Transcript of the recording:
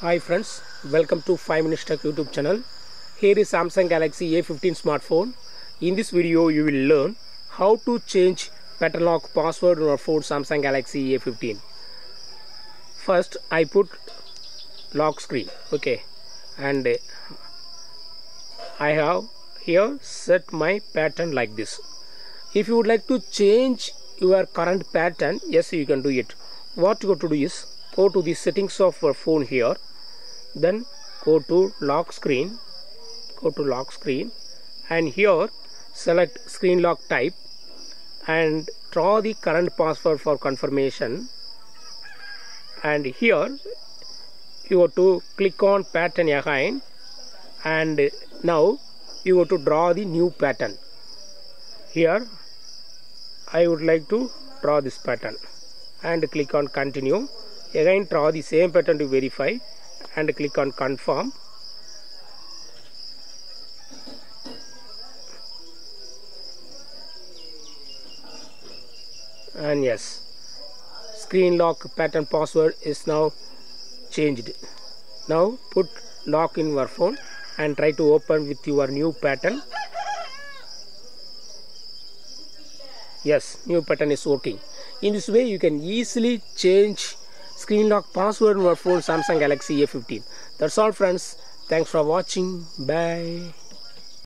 Hi friends, welcome to 5 Minutes Tech YouTube channel. Here is Samsung Galaxy A15 smartphone. In this video you will learn how to change pattern lock password on phone Samsung Galaxy A15. First I put lock screen okay and I have here set my pattern like this. If you would like to change your current pattern yes you can do it. What you have to do is go to the settings of your phone here. Then go to lock screen go to lock screen and here select screen lock type and draw the current password for confirmation. And here you have to click on pattern again. And now you have to draw the new pattern. Here I would like to draw this pattern and click on continue again draw the same pattern to verify and click on confirm. And yes screen lock pattern password is now changed. Now put lock in your phone and try to open with your new pattern. Yes new pattern is working. In this way you can easily change screen lock password phone samsung galaxy a15 that's all friends. Thanks for watching. Bye